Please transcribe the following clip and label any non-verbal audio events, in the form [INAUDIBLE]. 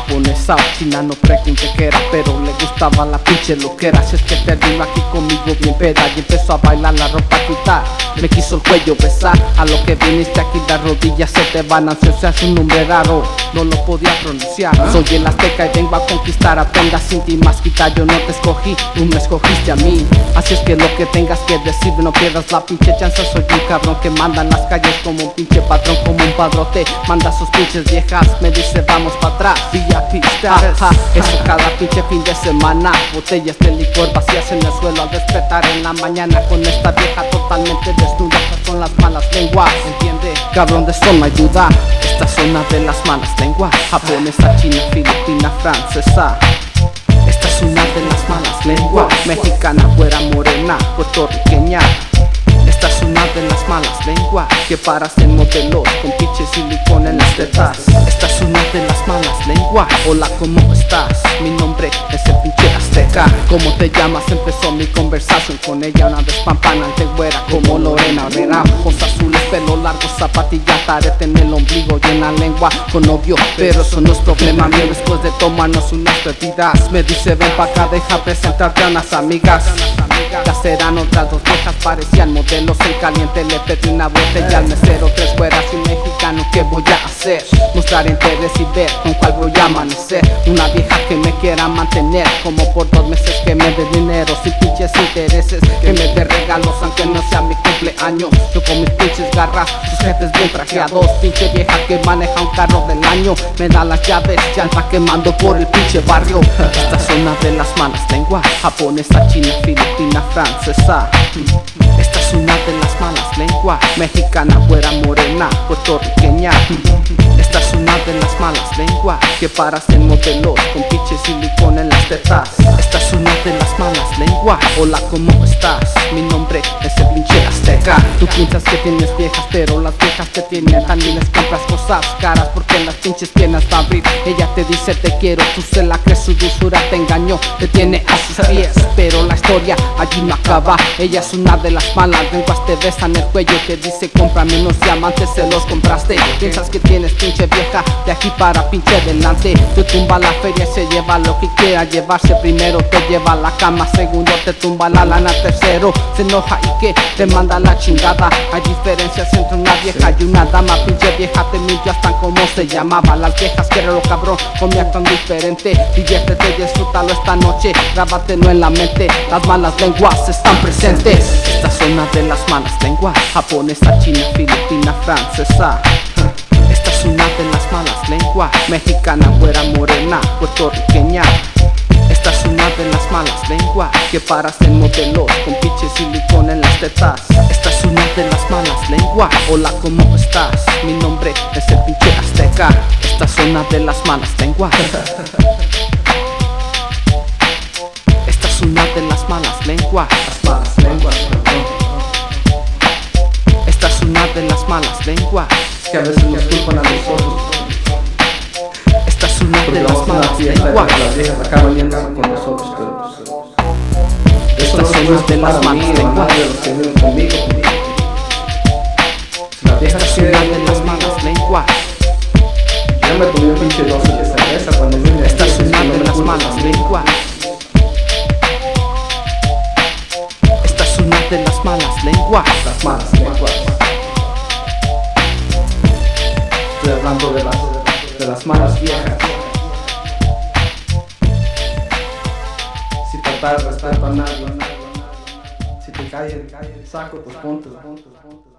pesado, china no pregunte qué era Pero le gustaba la pinche loquera. Si es que terminó aquí conmigo bien peda Y empezó a bailar la ropa quitar Me quiso el cuello besar. A lo que viniste aquí las rodillas se te a es un nombre raro No lo podía pronunciar. Soy el azteca y vengo a conquistar. Aprenda sin ti más quita Yo no te escogí, tú me escogiste a mí. Así es que lo que tengas que decir No pierdas la pinche chance. Soy un cabrón que manda en las calles Como un pinche patrón, como un padrote. Manda sus pinches viejas Me dice vamos para atrás VIP status Eso cada pinche fin de semana. Botellas de licor vacías en el suelo Al despertar en la mañana Con esta vieja totalmente desnuda Con las malas lenguas. ¿Entiende? Cabrón de eso no Esta zona de las malas lenguas Japonesa, china, filipina, francesa esta es una de las malas lenguas Mexicana, fuera morena, puertorriqueña esta es una de las malas lenguas que paras en modelos con pinche silicona en las tetas. Esta es una de las malas lenguas. Hola, ¿cómo estás? Mi nombre es el pinche azteca. ¿Cómo te llamas? Empezó mi conversación con ella una vez pampana güera como Lorena Herrera. Ojos azules, pelo largo, zapatilla, tarete en el ombligo y en la lengua con novio. Pero eso no es problema mío después de tomarnos unas bebidas. Me dice, ven pa' acá, deja presentarte a unas amigas. Ya serán otras dos viejas, parecían modelos en caliente Le pedí una botella al mesero, tres fueras y mexicano ¿Qué voy a hacer? Mostrar interés y ver con cuál voy a amanecer. Una vieja que me quiera mantener Como por dos meses que me dé dinero. Sin pinches intereses Que me dé regalos aunque no sea mi cumpleaños. Yo con mis pinches garras, sus jefes bien trajeados. Pinche vieja que maneja un carro del año. Me da las llaves, ya está quemando por el pinche barrio. Esta zona de las malas lenguas. Japonesa, china, filipina, francesa. Esta es una de las malas lenguas. Mexicana, fuera morena, puertorriqueña. Esta es una de las malas lenguas Que paras en modelos con pinche silicona en las tetas. Esta es una Hola, ¿cómo estás? Mi nombre es el pinche azteca. Tú piensas que tienes viejas, pero las viejas te tienen. También les compras cosas caras porque las pinches piernas va a abrir. Ella te dice te quiero, tú se la crees, su dulzura te engañó Te tiene a sus pies, pero la historia allí no acaba. Ella es una de las malas lenguas, te besan el cuello Te dice cómprame unos diamantes, se los compraste Piensas que tienes pinche vieja, de aquí para pinche adelante. Te tumba la feria y se lleva lo que quiera llevarse. Primero te lleva a la cama, segundo te tumba la lana Tercero se enoja y que te manda la chingada. Hay diferencias entre una vieja y una dama Pinche vieja te mintió hasta como se llamaba. Las viejas lo cabrón, comía tan diferente. Diviértete y disfrútalo esta noche Grábatelo en la mente, las malas lenguas están presentes. Esta zona de las malas lenguas Japonesa, china, filipina, francesa. Esta es una de las malas lenguas Mexicana, fuera morena, puertorriqueña esta es una de las malas lenguas que paras en modelos con pinche silicona en las tetas. Esta es una de las malas lenguas. Hola, ¿cómo estás? Mi nombre es el pinche azteca. Esta es una de las malas lenguas. [LAUGHS] Esta es una de las malas lenguas. Las malas lenguas, Esta es una de las malas lenguas. Que a veces nos culpan a nosotros. De las fiesta y lenguas. las viejas acaban yéndose con nosotros, pero pues, eso no Estas son puede las de las nadie de los que viven conmigo. Si la vieja Esta es quiere una ir de las conmigo, malas lenguas. Yo me tomé un pinche dosis de cerveza cuando vine Esta aquí, es así una que no de las culpes malas a mí. lenguas. Esta es una de las malas lenguas. Las malas lenguas. Estoy hablando de las, de las malas viejas. Si te cae el saco, pues ponte, ponte.